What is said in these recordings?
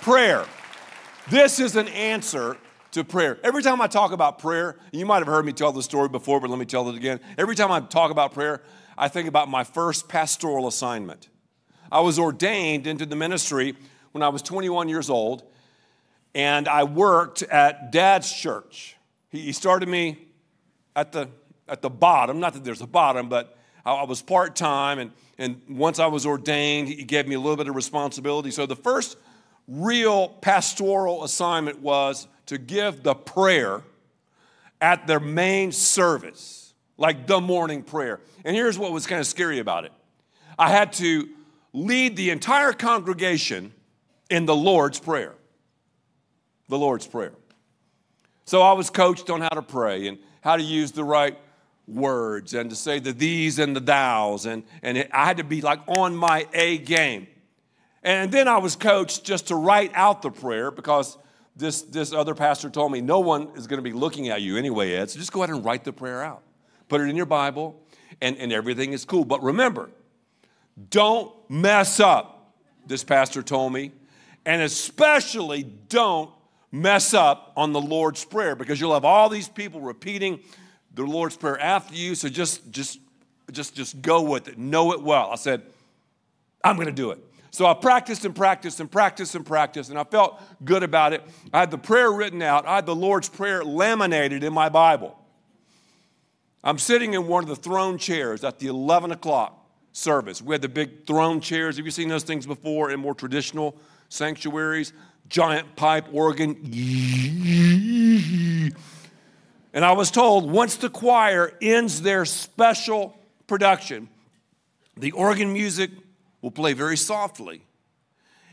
prayer. This is an answer to prayer. Every time I talk about prayer, you might have heard me tell the story before, but let me tell it again. Every time I talk about prayer, I think about my first pastoral assignment. I was ordained into the ministry when I was 21 years old, and I worked at dad's church. He started me at the, at the bottom, not that there's a bottom, but I was part time, and, and once I was ordained, he gave me a little bit of responsibility. So the first real pastoral assignment was to give the prayer at their main service, like the morning prayer. And here's what was kind of scary about it I had to lead the entire congregation in the Lord's Prayer. The Lord's Prayer. So I was coached on how to pray and how to use the right words and to say the these and the thous. And, and it, I had to be like on my A game. And then I was coached just to write out the prayer because this, this other pastor told me no one is going to be looking at you anyway, Ed. So just go ahead and write the prayer out. Put it in your Bible, and, and everything is cool. But remember, don't mess up, this pastor told me. And especially don't mess up on the Lord's Prayer because you'll have all these people repeating the Lord's Prayer after you. So just, just, just, just go with it. Know it well. I said, I'm going to do it. So I practiced and practiced and practiced and practiced, and I felt good about it. I had the prayer written out, I had the Lord's Prayer laminated in my Bible. I'm sitting in one of the throne chairs at the 11 o'clock service. We had the big throne chairs. Have you seen those things before in more traditional sanctuaries? Giant pipe organ. And I was told once the choir ends their special production, the organ music will play very softly.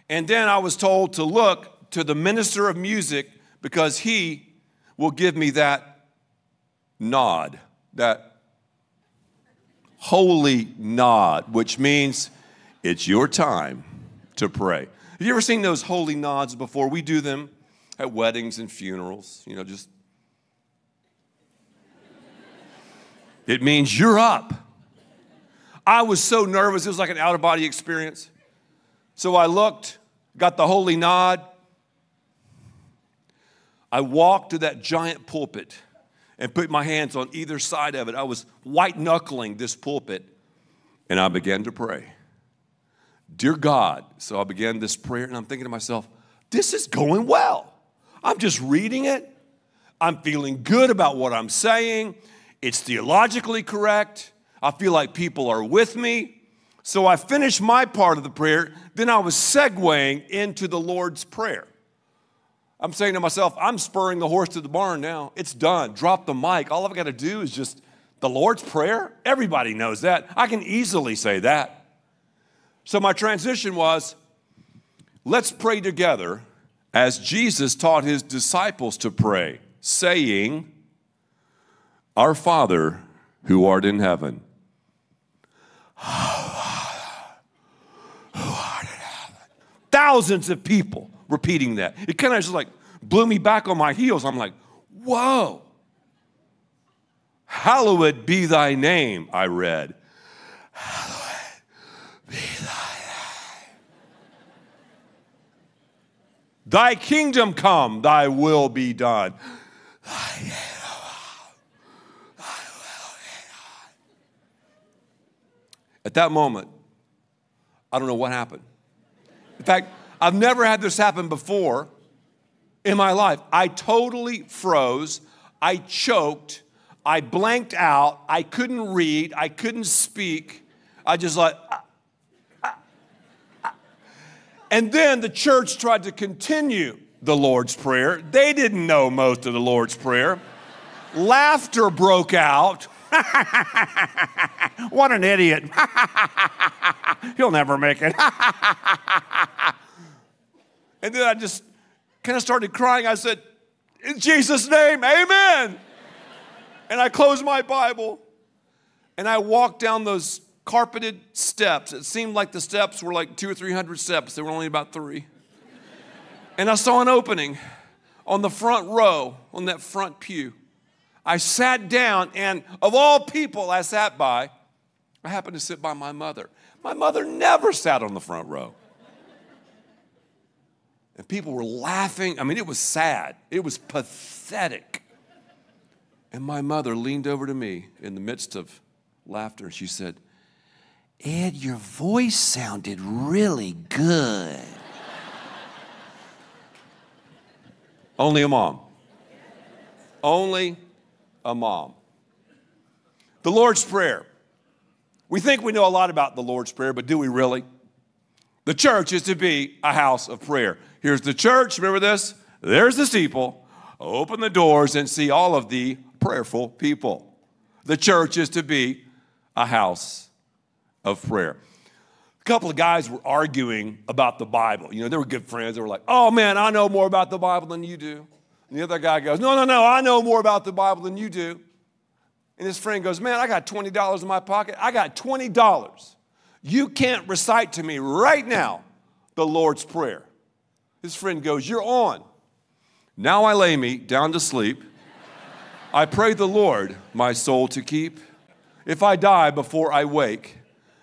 And then I was told to look to the minister of music because he will give me that nod, that holy nod, which means it's your time to pray. Have you ever seen those holy nods before? We do them at weddings and funerals, you know, just. It means you're up. I was so nervous, it was like an out of body experience. So I looked, got the holy nod. I walked to that giant pulpit and put my hands on either side of it. I was white knuckling this pulpit and I began to pray. Dear God, so I began this prayer and I'm thinking to myself, this is going well. I'm just reading it. I'm feeling good about what I'm saying. It's theologically correct. I feel like people are with me. So I finished my part of the prayer. Then I was segueing into the Lord's Prayer. I'm saying to myself, I'm spurring the horse to the barn now. It's done. Drop the mic. All I've got to do is just the Lord's Prayer. Everybody knows that. I can easily say that. So my transition was let's pray together as Jesus taught his disciples to pray, saying, Our Father who art in heaven Thousands of people repeating that. It kind of just like blew me back on my heels. I'm like, whoa. Hallowed be thy name, I read. Hallowed be thy name. Thy kingdom come, thy will be done. Thy At that moment, I don't know what happened. In fact, I've never had this happen before in my life. I totally froze. I choked. I blanked out. I couldn't read. I couldn't speak. I just like, ah, ah, ah. and then the church tried to continue the Lord's Prayer. They didn't know most of the Lord's Prayer. Laughter broke out. what an idiot. He'll never make it. and then I just kind of started crying. I said, In Jesus' name, amen. and I closed my Bible and I walked down those carpeted steps. It seemed like the steps were like two or three hundred steps, they were only about three. and I saw an opening on the front row, on that front pew. I sat down, and of all people I sat by, I happened to sit by my mother. My mother never sat on the front row. And people were laughing. I mean, it was sad, it was pathetic. And my mother leaned over to me in the midst of laughter and she said, Ed, your voice sounded really good. Only a mom. Only a mom. The Lord's Prayer. We think we know a lot about the Lord's Prayer, but do we really? The church is to be a house of prayer. Here's the church, remember this? There's the steeple. Open the doors and see all of the prayerful people. The church is to be a house of prayer. A couple of guys were arguing about the Bible. You know, they were good friends. They were like, oh man, I know more about the Bible than you do. And the other guy goes, no, no, no, I know more about the Bible than you do. And his friend goes, man, I got $20 in my pocket. I got $20. You can't recite to me right now the Lord's Prayer. His friend goes, You're on. Now I lay me down to sleep. I pray the Lord my soul to keep. If I die before I wake,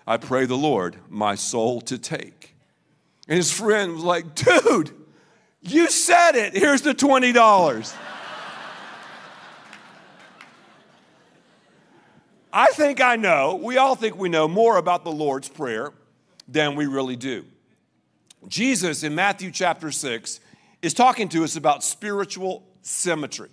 I pray the Lord my soul to take. And his friend was like, Dude, you said it. Here's the $20. I think I know, we all think we know more about the Lord's Prayer than we really do. Jesus in Matthew chapter 6 is talking to us about spiritual symmetry.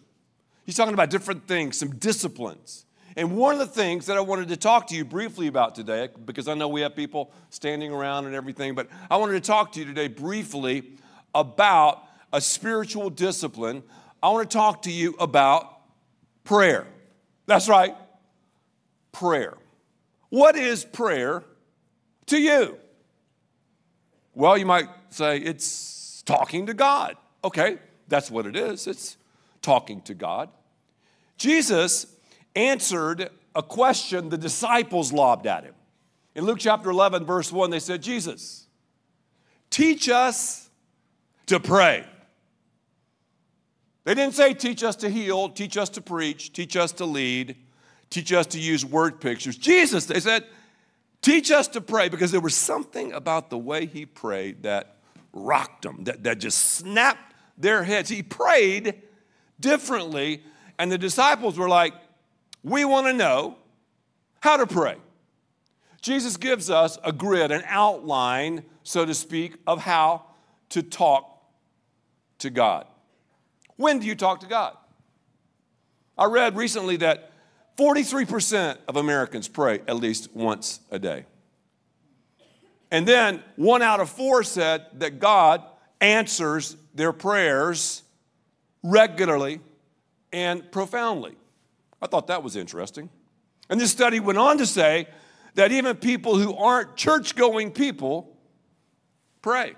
He's talking about different things, some disciplines. And one of the things that I wanted to talk to you briefly about today, because I know we have people standing around and everything, but I wanted to talk to you today briefly about a spiritual discipline. I want to talk to you about prayer. That's right, prayer. What is prayer to you? Well, you might say it's talking to God. Okay, that's what it is. It's talking to God. Jesus answered a question the disciples lobbed at him. In Luke chapter 11, verse 1, they said, Jesus, teach us to pray. They didn't say, teach us to heal, teach us to preach, teach us to lead, teach us to use word pictures. Jesus, they said, teach us to pray because there was something about the way he prayed that rocked them, that, that just snapped their heads. He prayed differently, and the disciples were like, We want to know how to pray. Jesus gives us a grid, an outline, so to speak, of how to talk to God. When do you talk to God? I read recently that 43% of Americans pray at least once a day. And then one out of four said that God answers their prayers regularly and profoundly. I thought that was interesting. And this study went on to say that even people who aren't church going people pray.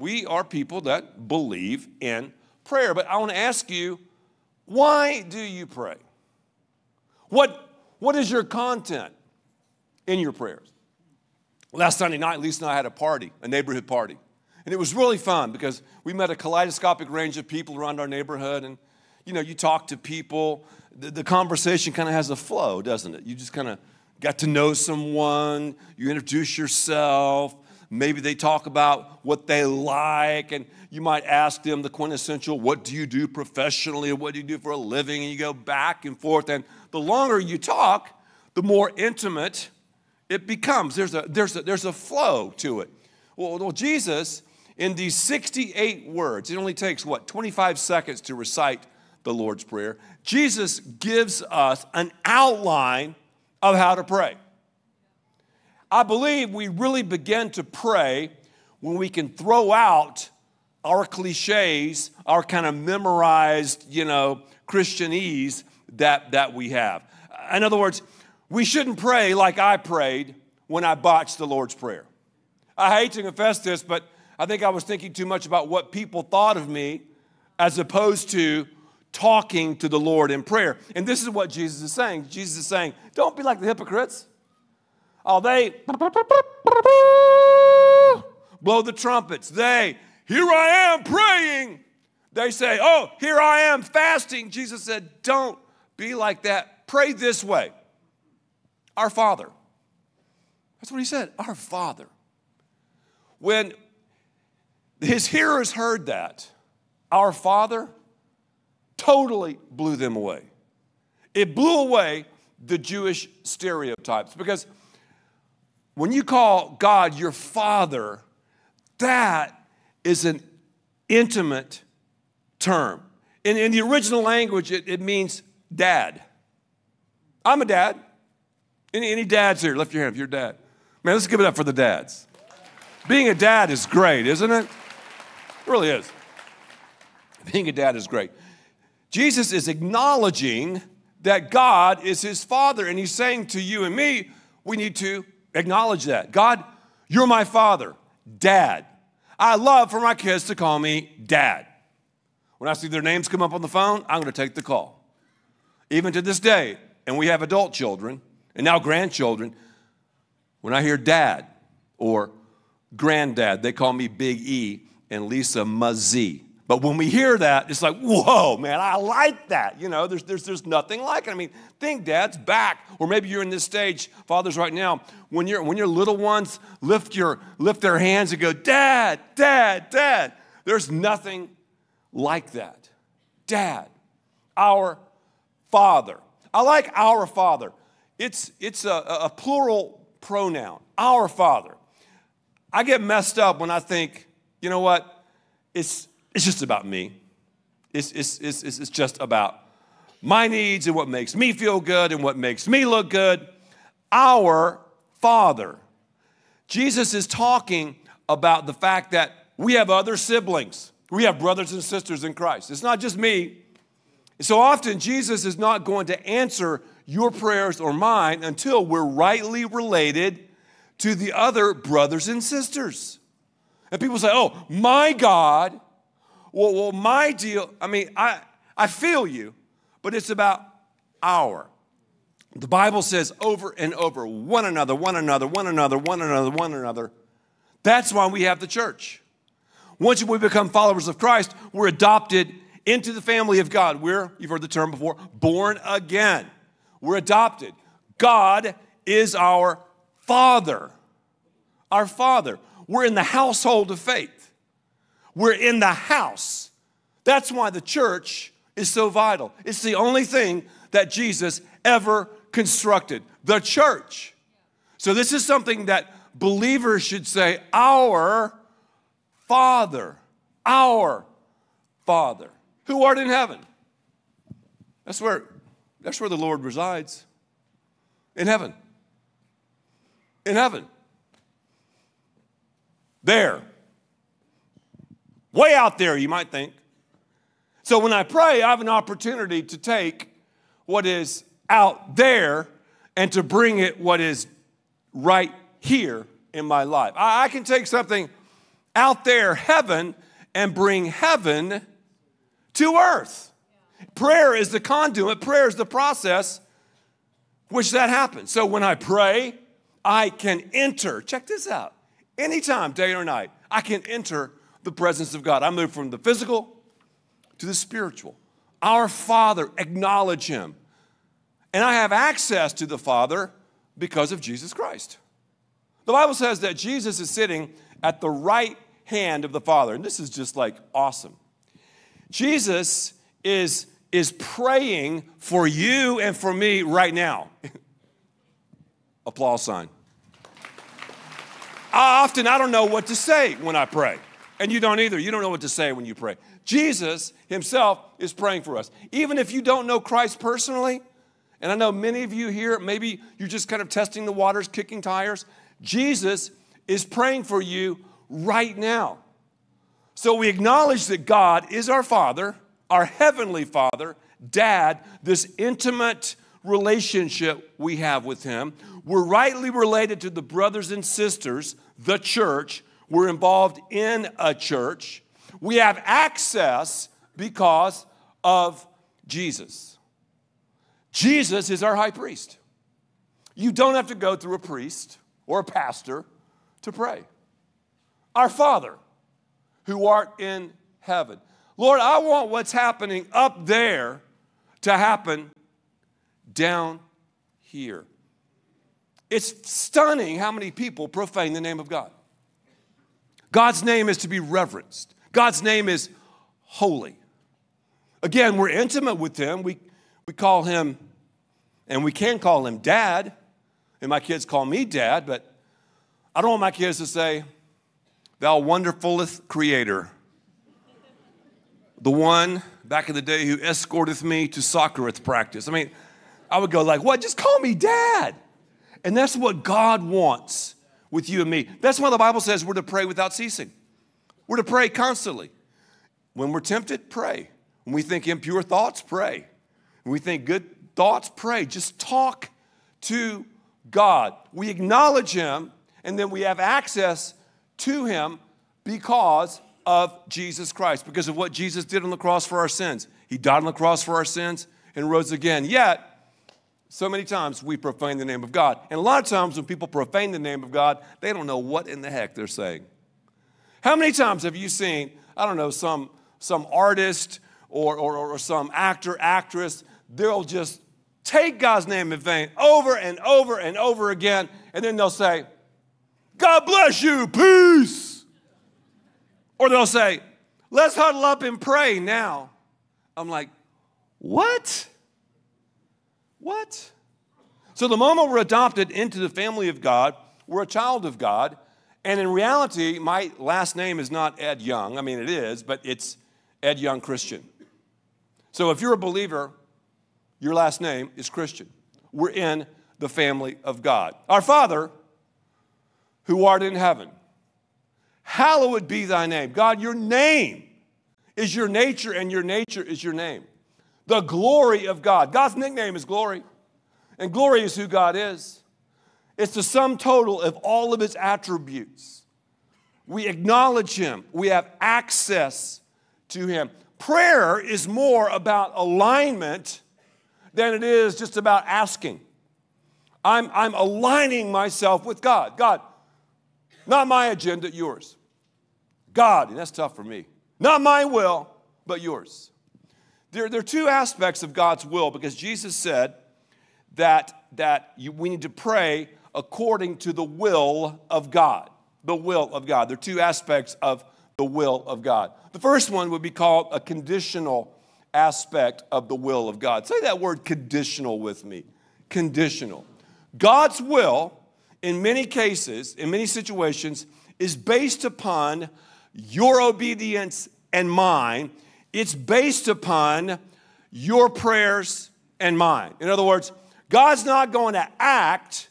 We are people that believe in prayer. But I want to ask you why do you pray? What, what is your content in your prayers? Last Sunday night, Lisa and I had a party, a neighborhood party. And it was really fun because we met a kaleidoscopic range of people around our neighborhood. And, you know, you talk to people, the, the conversation kind of has a flow, doesn't it? You just kind of got to know someone, you introduce yourself. Maybe they talk about what they like, and you might ask them the quintessential, What do you do professionally? What do you do for a living? And you go back and forth. And the longer you talk, the more intimate it becomes. There's a, there's a, there's a flow to it. Well, well, Jesus, in these 68 words, it only takes what, 25 seconds to recite the Lord's Prayer. Jesus gives us an outline of how to pray. I believe we really begin to pray when we can throw out our cliches, our kind of memorized, you know, Christianese that, that we have. In other words, we shouldn't pray like I prayed when I botched the Lord's Prayer. I hate to confess this, but I think I was thinking too much about what people thought of me as opposed to talking to the Lord in prayer. And this is what Jesus is saying. Jesus is saying, don't be like the hypocrites. Oh, they blow the trumpets. They, here I am praying. They say, oh, here I am fasting. Jesus said, don't be like that. Pray this way Our Father. That's what he said, Our Father. When his hearers heard that. Our Father totally blew them away. It blew away the Jewish stereotypes because when you call God your Father, that is an intimate term. In, in the original language, it, it means dad. I'm a dad. Any, any dads here? Lift your hand if you're a dad. Man, let's give it up for the dads. Being a dad is great, isn't it? It really is. Being a dad is great. Jesus is acknowledging that God is his father, and he's saying to you and me, we need to acknowledge that. God, you're my father, dad. I love for my kids to call me dad. When I see their names come up on the phone, I'm going to take the call. Even to this day, and we have adult children and now grandchildren, when I hear dad or granddad, they call me Big E and Lisa Muzzy. But when we hear that, it's like, whoa, man, I like that. You know, there's, there's, there's nothing like it. I mean, think dad's back. Or maybe you're in this stage, fathers right now, when, you when your little ones lift, your, lift their hands and go, Dad, Dad, Dad. There's nothing like that. Dad, our Father. I like our Father. It's, it's a, a plural pronoun, our Father. I get messed up when I think, you know what? It's it's just about me. It's, it's, it's, it's just about my needs and what makes me feel good and what makes me look good. Our Father. Jesus is talking about the fact that we have other siblings. We have brothers and sisters in Christ. It's not just me. So often, Jesus is not going to answer your prayers or mine until we're rightly related to the other brothers and sisters. And people say, oh, my God well, well, my deal, I mean, I, I feel you, but it's about our. The Bible says over and over, one another, one another, one another, one another, one another. That's why we have the church. Once we become followers of Christ, we're adopted into the family of God. We're, you've heard the term before, born again. We're adopted. God is our Father. Our Father. We're in the household of faith. We're in the house. That's why the church is so vital. It's the only thing that Jesus ever constructed the church. So, this is something that believers should say, Our Father, our Father, who art in heaven. That's where, that's where the Lord resides. In heaven. In heaven. There. Way out there, you might think. So when I pray, I have an opportunity to take what is out there and to bring it what is right here in my life. I, can take something out there, heaven, and bring heaven to earth. Prayer is the conduit, prayer is the process which that happens. So when I pray, I can enter. Check this out. Anytime, day or night, I can enter the presence of God. I move from the physical to the spiritual. Our Father, acknowledge Him. And I have access to the Father because of Jesus Christ. The Bible says that Jesus is sitting at the right hand of the Father. And this is just like awesome. Jesus is, is praying for you and for me right now. Applause sign. I often I don't know what to say when I pray. And you don't either. You don't know what to say when you pray. Jesus himself is praying for us. Even if you don't know Christ personally, and I know many of you here, maybe you're just kind of testing the waters, kicking tires. Jesus is praying for you right now. So we acknowledge that God is our Father, our Heavenly Father, Dad, this intimate relationship we have with Him. We're rightly related to the brothers and sisters, the church, we're involved in a church. We have access because of Jesus. Jesus is our high priest. You don't have to go through a priest or a pastor to pray. Our Father, who art in heaven. Lord, I want what's happening up there to happen down here. It's stunning how many people profane the name of God. God's name is to be reverenced. God's name is holy. Again, we're intimate with Him. We, we call Him, and we can call Him Dad. And my kids call me Dad, but I don't want my kids to say, Thou wonderfulest Creator, the one back in the day who escorteth me to soccer practice. I mean, I would go like, what? Just call me dad. And that's what God wants with you and me. That's why the Bible says we're to pray without ceasing. We're to pray constantly. When we're tempted, pray. When we think impure thoughts, pray. When we think good thoughts, pray. Just talk to God. We acknowledge Him, and then we have access to Him because of Jesus Christ, because of what Jesus did on the cross for our sins. He died on the cross for our sins and rose again. Yet, so many times we profane the name of God. And a lot of times when people profane the name of God, they don't know what in the heck they're saying. How many times have you seen, I don't know, some, some artist or, or, or some actor, actress, they'll just take God's name in vain over and over and over again, and then they'll say, God bless you, peace. Or they'll say, let's huddle up and pray now. I'm like, what? What? So the moment we're adopted into the family of God, we're a child of God. And in reality, my last name is not Ed Young. I mean, it is, but it's Ed Young Christian. So if you're a believer, your last name is Christian. We're in the family of God. Our Father, who art in heaven, Hallowed be thy name. God, your name is your nature, and your nature is your name. The glory of God. God's nickname is glory, and glory is who God is. It's the sum total of all of his attributes. We acknowledge him, we have access to him. Prayer is more about alignment than it is just about asking. I'm, I'm aligning myself with God. God, not my agenda, yours. God, and that's tough for me. Not my will, but yours. There, there are two aspects of God's will because Jesus said that, that you, we need to pray according to the will of God. The will of God. There are two aspects of the will of God. The first one would be called a conditional aspect of the will of God. Say that word conditional with me. Conditional. God's will, in many cases, in many situations, is based upon your obedience and mine, it's based upon your prayers and mine. In other words, God's not going to act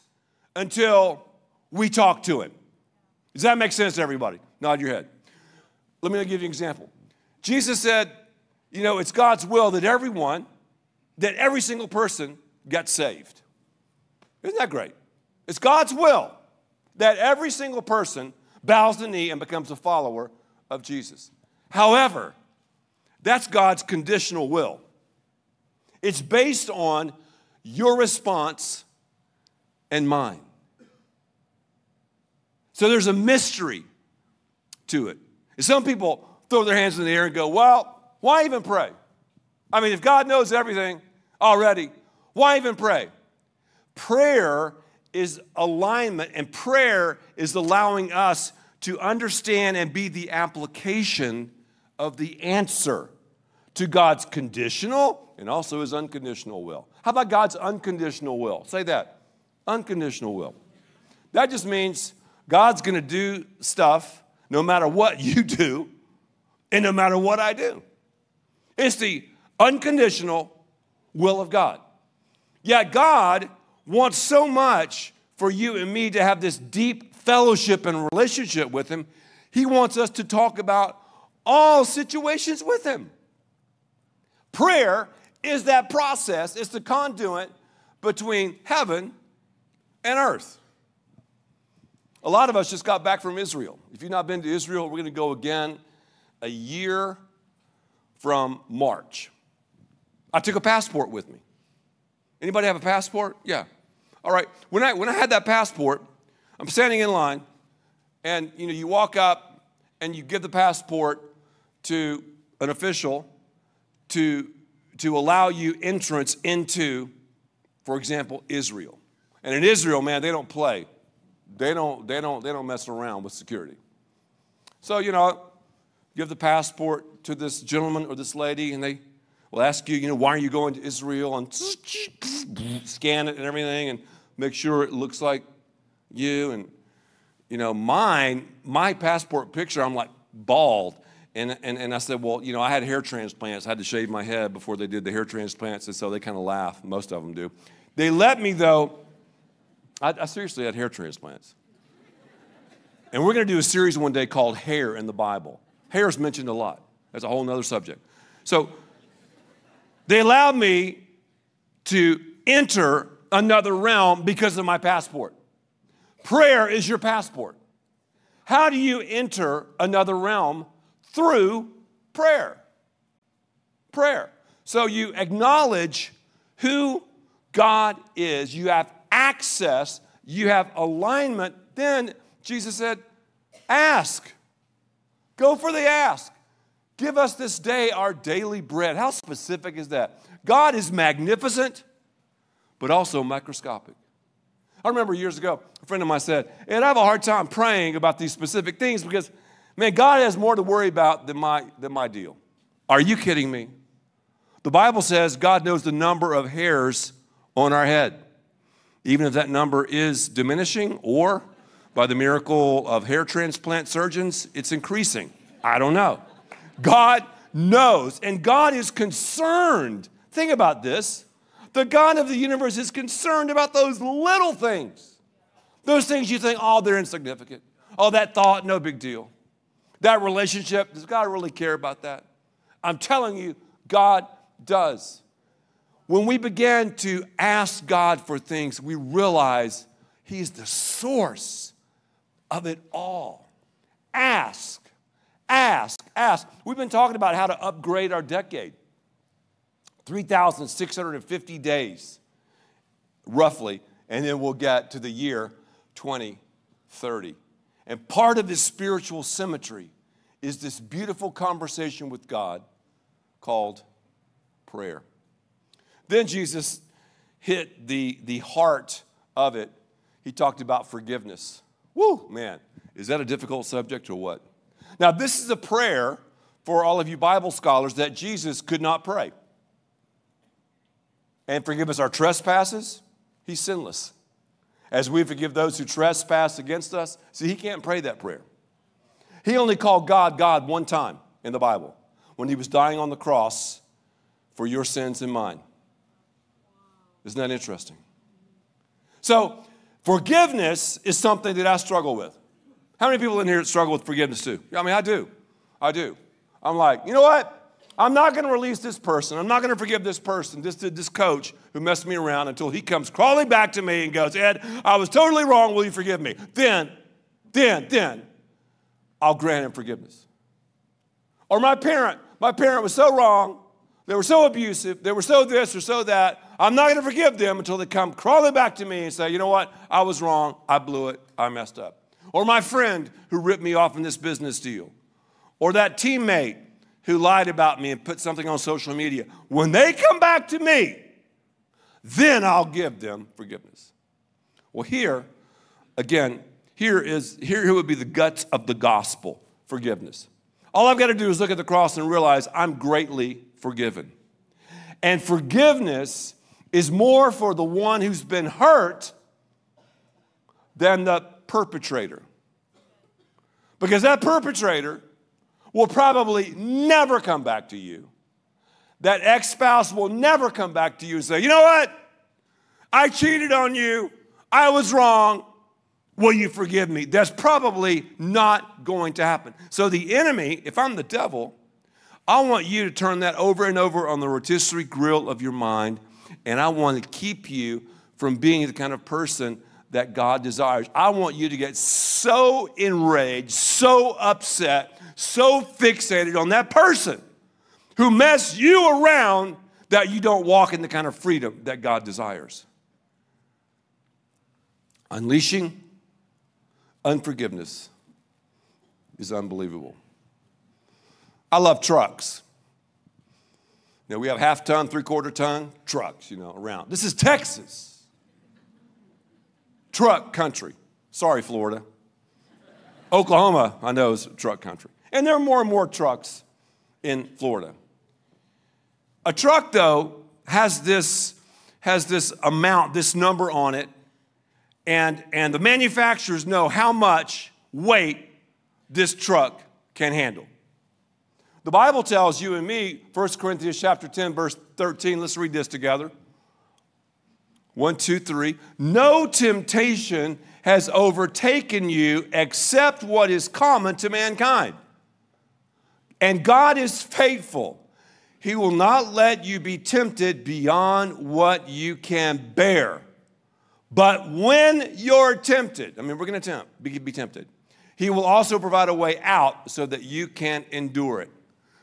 until we talk to Him. Does that make sense to everybody? Nod your head. Let me give you an example. Jesus said, you know, it's God's will that everyone, that every single person gets saved. Isn't that great? It's God's will that every single person bows the knee and becomes a follower of Jesus. However, that's God's conditional will. It's based on your response and mine. So there's a mystery to it. Some people throw their hands in the air and go, Well, why even pray? I mean, if God knows everything already, why even pray? Prayer is alignment, and prayer is allowing us to understand and be the application of the answer to God's conditional and also his unconditional will. How about God's unconditional will? Say that. Unconditional will. That just means God's going to do stuff no matter what you do and no matter what I do. It's the unconditional will of God. Yet God wants so much for you and me to have this deep fellowship and relationship with Him, He wants us to talk about all situations with Him. Prayer is that process, it's the conduit between heaven and earth. A lot of us just got back from Israel. If you've not been to Israel, we're going to go again a year from March. I took a passport with me. Anybody have a passport? Yeah. All right. When I, when I had that passport, I'm standing in line, and you know, you walk up and you give the passport to an official to, to allow you entrance into, for example, Israel. And in Israel, man, they don't play. They don't, they don't, they don't mess around with security. So, you know, give the passport to this gentleman or this lady, and they will ask you, you know, why are you going to Israel? And scan it and everything and make sure it looks like you. And, you know, mine, my passport picture, I'm like bald. And, and, and I said, well, you know, I had hair transplants. I had to shave my head before they did the hair transplants. And so they kind of laugh. Most of them do. They let me, though. I, I seriously had hair transplants. And we're going to do a series one day called Hair in the Bible. Hair is mentioned a lot. That's a whole other subject. So they allowed me to enter another realm because of my passport. Prayer is your passport. How do you enter another realm? Through prayer. Prayer. So you acknowledge who God is, you have access, you have alignment. Then Jesus said, Ask. Go for the ask. Give us this day our daily bread. How specific is that? God is magnificent, but also microscopic. I remember years ago, a friend of mine said, and I have a hard time praying about these specific things because, man, God has more to worry about than my, than my deal. Are you kidding me? The Bible says God knows the number of hairs on our head, even if that number is diminishing or by the miracle of hair transplant surgeons, it's increasing. I don't know. God knows, and God is concerned. Think about this. The God of the universe is concerned about those little things. Those things you think, oh, they're insignificant. Oh, that thought, no big deal. That relationship, does God really care about that? I'm telling you, God does. When we begin to ask God for things, we realize He's the source of it all. Ask, ask, ask. We've been talking about how to upgrade our decade. 3,650 days, roughly, and then we'll get to the year 2030. And part of this spiritual symmetry is this beautiful conversation with God called prayer. Then Jesus hit the, the heart of it. He talked about forgiveness. Woo, man, is that a difficult subject or what? Now, this is a prayer for all of you Bible scholars that Jesus could not pray. And forgive us our trespasses, he's sinless. As we forgive those who trespass against us, see, he can't pray that prayer. He only called God God one time in the Bible when he was dying on the cross for your sins and mine. Isn't that interesting? So, Forgiveness is something that I struggle with. How many people in here struggle with forgiveness too? I mean, I do. I do. I'm like, you know what? I'm not going to release this person. I'm not going to forgive this person, this, this coach who messed me around until he comes crawling back to me and goes, Ed, I was totally wrong. Will you forgive me? Then, then, then, I'll grant him forgiveness. Or my parent, my parent was so wrong. They were so abusive. They were so this or so that. I'm not going to forgive them until they come crawling back to me and say, you know what? I was wrong. I blew it. I messed up. Or my friend who ripped me off in this business deal. Or that teammate who lied about me and put something on social media. When they come back to me, then I'll give them forgiveness. Well, here, again, here is here would be the guts of the gospel forgiveness. All I've got to do is look at the cross and realize I'm greatly forgiven. And forgiveness is more for the one who's been hurt than the perpetrator. Because that perpetrator will probably never come back to you. That ex spouse will never come back to you and say, you know what? I cheated on you. I was wrong. Will you forgive me? That's probably not going to happen. So, the enemy, if I'm the devil, I want you to turn that over and over on the rotisserie grill of your mind and I want to keep you from being the kind of person that God desires. I want you to get so enraged, so upset, so fixated on that person who messed you around that you don't walk in the kind of freedom that God desires. Unleashing unforgiveness is unbelievable. I love trucks. Know, we have half ton, three quarter ton trucks, you know, around. This is Texas. Truck country. Sorry, Florida. Oklahoma, I know, is truck country. And there are more and more trucks in Florida. A truck, though, has this, has this amount, this number on it, and, and the manufacturers know how much weight this truck can handle. The Bible tells you and me, 1 Corinthians chapter 10, verse 13, let's read this together. One, two, three. No temptation has overtaken you except what is common to mankind. And God is faithful. He will not let you be tempted beyond what you can bear. But when you're tempted, I mean, we're going to tempt, be, be tempted. He will also provide a way out so that you can endure it.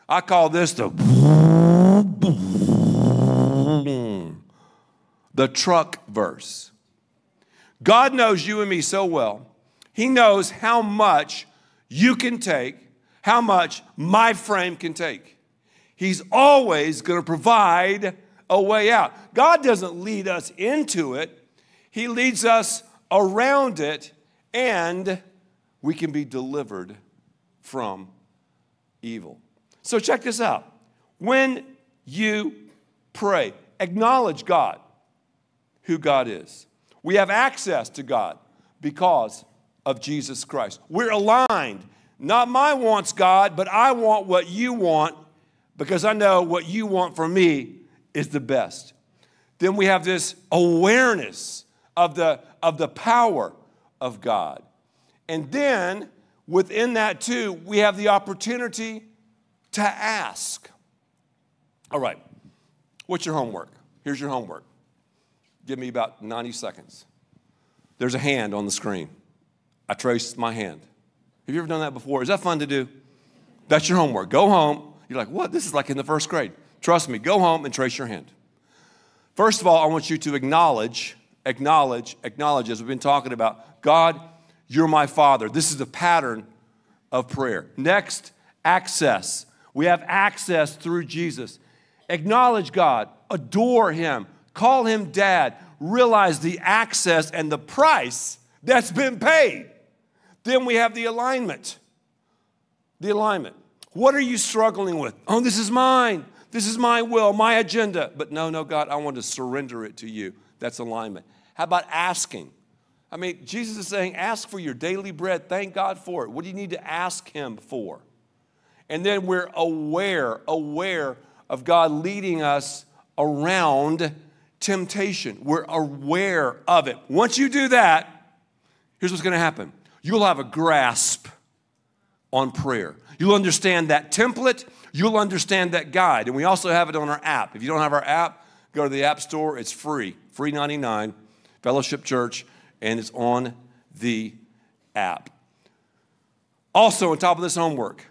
I call this the the truck verse. God knows you and me so well. He knows how much you can take, how much my frame can take. He's always going to provide a way out. God doesn't lead us into it, He leads us around it, and we can be delivered from evil. So, check this out. When you pray, acknowledge God, who God is. We have access to God because of Jesus Christ. We're aligned. Not my wants, God, but I want what you want because I know what you want for me is the best. Then we have this awareness of the, of the power of God. And then within that, too, we have the opportunity to ask. All right, what's your homework? Here's your homework. Give me about 90 seconds. There's a hand on the screen. I traced my hand. Have you ever done that before? Is that fun to do? That's your homework. Go home, you're like, what? This is like in the first grade. Trust me, go home and trace your hand. First of all, I want you to acknowledge, acknowledge, acknowledge, as we've been talking about, God, you're my Father. This is the pattern of prayer. Next, access. We have access through Jesus. Acknowledge God, adore Him, call Him Dad, realize the access and the price that's been paid. Then we have the alignment. The alignment. What are you struggling with? Oh, this is mine. This is my will, my agenda. But no, no, God, I want to surrender it to you. That's alignment. How about asking? I mean, Jesus is saying, ask for your daily bread. Thank God for it. What do you need to ask Him for? And then we're aware, aware of God leading us around temptation. We're aware of it. Once you do that, here's what's going to happen you'll have a grasp on prayer. You'll understand that template, you'll understand that guide. And we also have it on our app. If you don't have our app, go to the App Store. It's free, free 99, Fellowship Church, and it's on the app. Also, on top of this homework,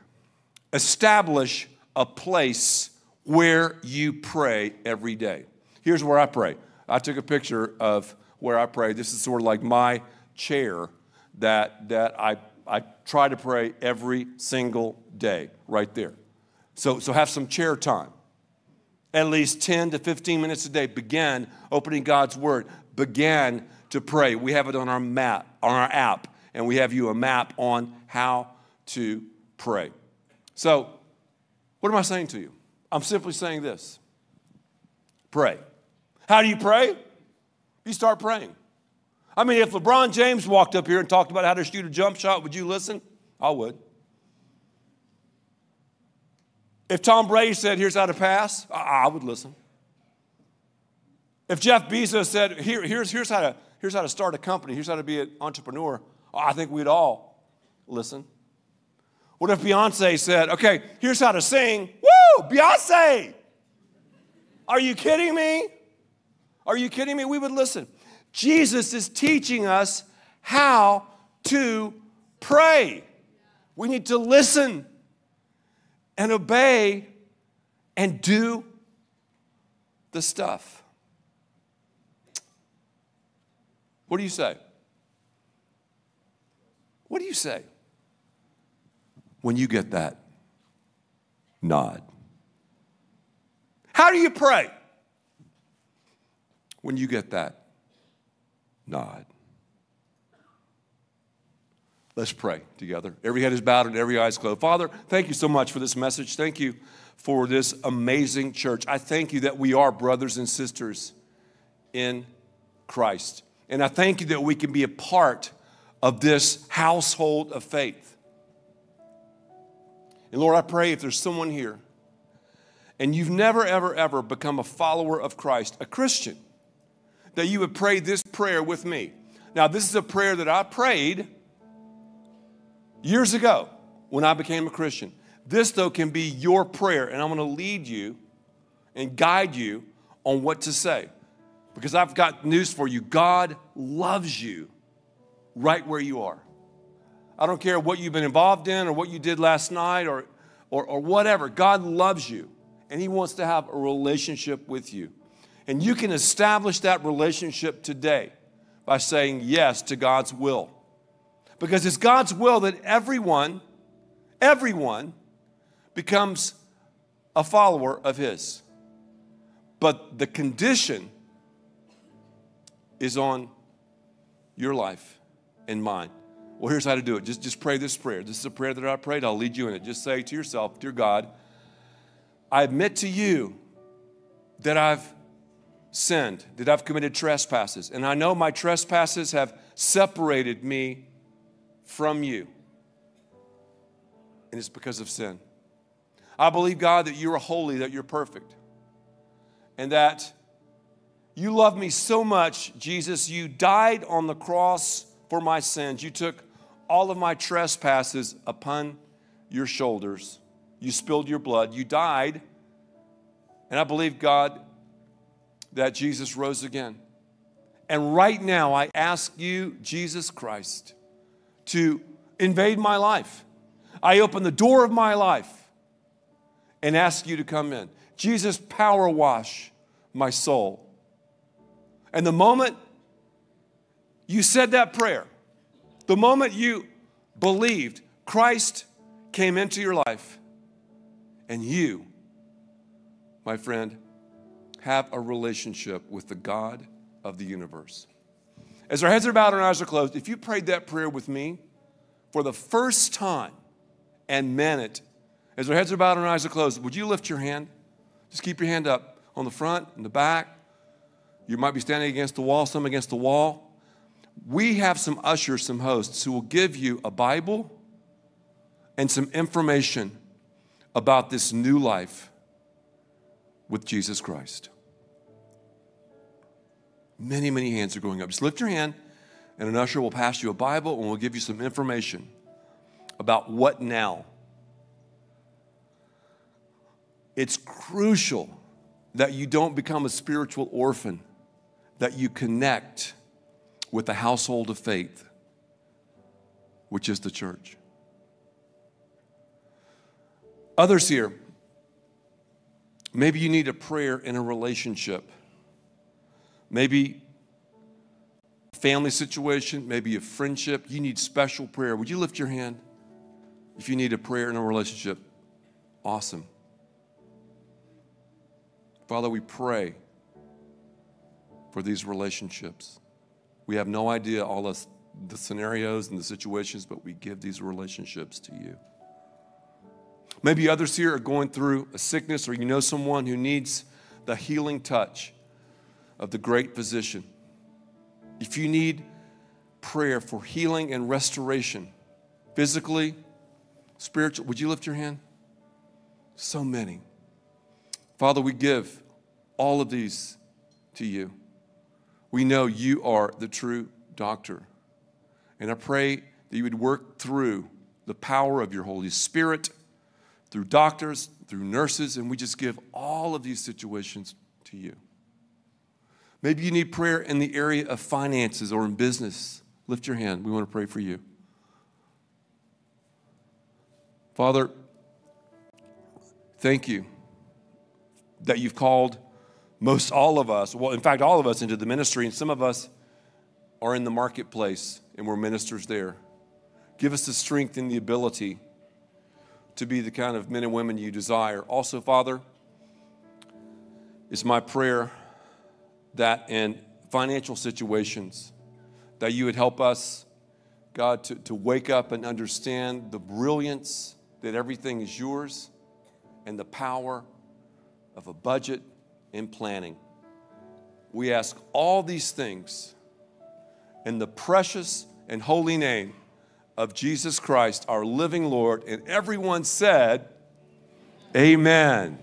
establish a place where you pray every day. Here's where I pray. I took a picture of where I pray. This is sort of like my chair that, that I I try to pray every single day right there. So, so have some chair time. At least 10 to 15 minutes a day. Begin opening God's Word. Begin to pray. We have it on our map, on our app, and we have you a map on how to pray. So, what am I saying to you? I'm simply saying this pray. How do you pray? You start praying. I mean, if LeBron James walked up here and talked about how to shoot a jump shot, would you listen? I would. If Tom Brady said, here's how to pass, I would listen. If Jeff Bezos said, Here, here's, here's, how to, here's how to start a company, here's how to be an entrepreneur, I think we'd all listen. What if Beyonce said, okay, here's how to sing? Woo, Beyonce! Are you kidding me? Are you kidding me? We would listen. Jesus is teaching us how to pray. We need to listen and obey and do the stuff. What do you say? What do you say when you get that nod? How do you pray when you get that nod. Let's pray together. Every head is bowed and every eye is closed. Father, thank you so much for this message. Thank you for this amazing church. I thank you that we are brothers and sisters in Christ. And I thank you that we can be a part of this household of faith. And Lord, I pray if there's someone here and you've never, ever, ever become a follower of Christ, a Christian, that you would pray this prayer with me. Now, this is a prayer that I prayed years ago when I became a Christian. This, though, can be your prayer, and I'm going to lead you and guide you on what to say. Because I've got news for you God loves you right where you are. I don't care what you've been involved in or what you did last night or, or, or whatever. God loves you, and He wants to have a relationship with you. And you can establish that relationship today by saying yes to God's will. Because it's God's will that everyone, everyone becomes a follower of His. But the condition is on your life and mine. Well, here's how to do it. Just, just pray this prayer. This is a prayer that I prayed. I'll lead you in it. Just say to yourself, Dear God, I admit to you that I've sinned, that I've committed trespasses. And I know my trespasses have separated me from you. And it's because of sin. I believe, God, that you're holy, that you're perfect, and that you love me so much, Jesus, you died on the cross for my sins. You took all of my trespasses upon your shoulders. You spilled your blood. You died. And I believe, God, that Jesus rose again. And right now, I ask you, Jesus Christ, to invade my life. I open the door of my life and ask you to come in. Jesus, power wash my soul. And the moment you said that prayer, the moment you believed, Christ came into your life, and you, my friend, have a relationship with the God of the universe. As our heads are bowed and our eyes are closed, if you prayed that prayer with me for the first time and meant it, as our heads are bowed and our eyes are closed, would you lift your hand? Just keep your hand up on the front and the back. You might be standing against the wall, some against the wall. We have some ushers, some hosts who will give you a Bible and some information about this new life with Jesus Christ. Many, many hands are going up. Just lift your hand, and an usher will pass you a Bible and will give you some information about what now. It's crucial that you don't become a spiritual orphan, that you connect with the household of faith, which is the church. Others here, maybe you need a prayer in a relationship maybe family situation, maybe a friendship, you need special prayer. Would you lift your hand if you need a prayer in a relationship? Awesome. Father, we pray for these relationships. We have no idea all the, the scenarios and the situations, but we give these relationships to you. Maybe others here are going through a sickness, or you know someone who needs the healing touch of the great physician. If you need prayer for healing and restoration, physically, spiritual, would you lift your hand? So many. Father, we give all of these to you. We know you are the true doctor. And I pray that you would work through the power of your Holy Spirit, through doctors, through nurses, and we just give all of these situations to you. Maybe you need prayer in the area of finances or in business. Lift your hand. We want to pray for you. Father, thank you that you've called most all of us, well, in fact, all of us into the ministry, and some of us are in the marketplace and we're ministers there. Give us the strength and the ability to be the kind of men and women you desire. Also, Father, it's my prayer that in financial situations, that you would help us God, to, to wake up and understand the brilliance that everything is yours and the power of a budget and planning. We ask all these things in the precious and holy name of Jesus Christ, our living Lord. And everyone said, Amen.